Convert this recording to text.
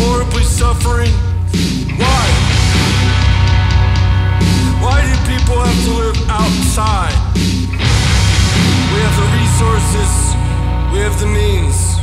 horribly suffering? Why? Why do people have to live outside? We have the resources, we have the means.